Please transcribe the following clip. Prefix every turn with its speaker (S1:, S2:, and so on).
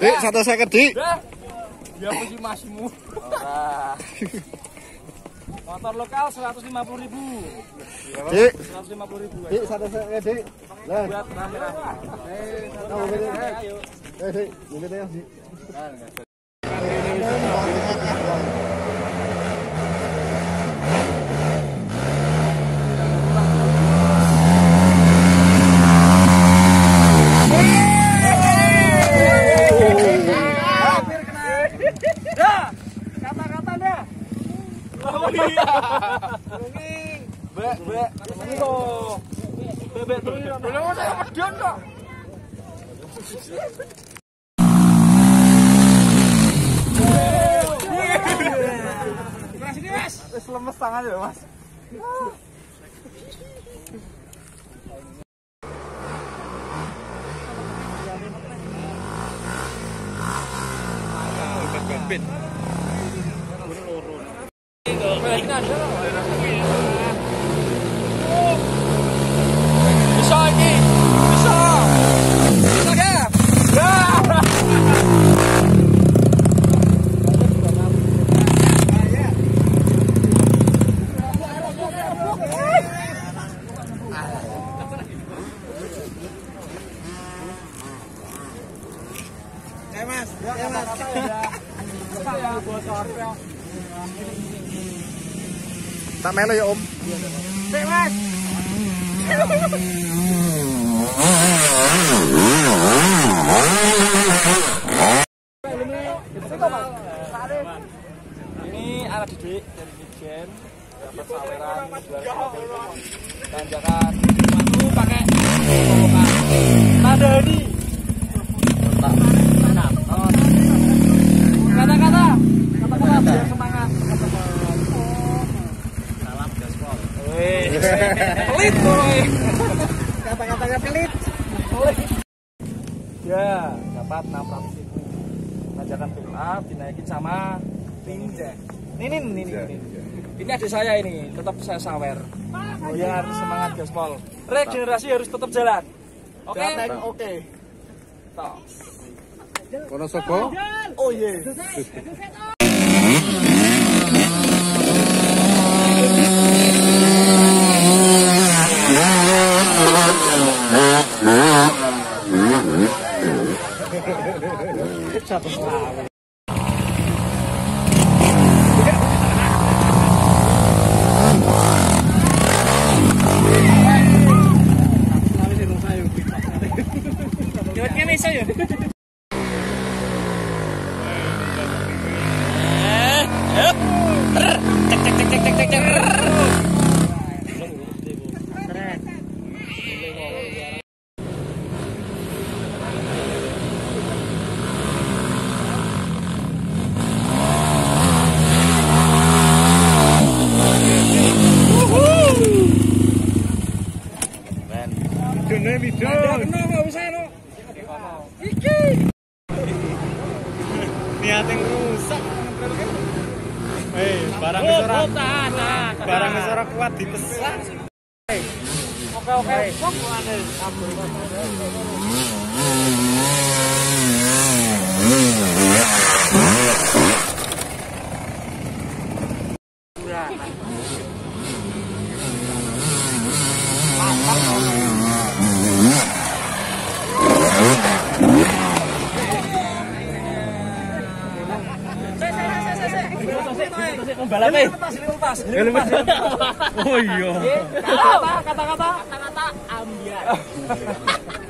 S1: Dik, satu seket, Dik.
S2: Ya puji masmu. Motor lokal 150 ribu.
S1: Dik,
S2: 150 ribu.
S1: Dik, satu seket, Dik. Lah,
S2: Buat rame-rame.
S1: kamu gede. Eh, Dik, gede ya, Dik.
S2: Kata-kata dah. Oh iya. Bek, bek. Ini kok. Bebek terus. Belum saya pedon kok. Wis lemes tangan ya, Mas. Bisa ini. Bisa. Bisa ya. Ya.
S1: Tak melo ya, Om.
S2: Ini anak didik dari Dijen dapat saweran tanjakan. Itu pakai. Ini. Kata-kata. Kata-kata biar semangat salam gaspol pelit boy kata-katanya pelit ya dapat 600 ribu tanjakan pick up dinaikin sama Ninja. Ini ini ini. ini. Ini adik saya ini, tetap saya sawer. Oh ya, harus semangat gaspol. Regenerasi harus tetap jalan. Oke.
S1: Oke.
S2: Tok.
S1: Kono sapa?
S2: Oh iya. Satu selawe. Kayaknya bisa ya.
S1: Dene midul.
S2: Kenapa bisa no?
S1: Niat yang rusak. Eh, barang wis ora barang wis ora kuat dipesan.
S2: Oke oke. Eh. Lepas, lepas.
S1: Oh iya.
S2: Kata-kata, kata-kata, kata-kata ambiar.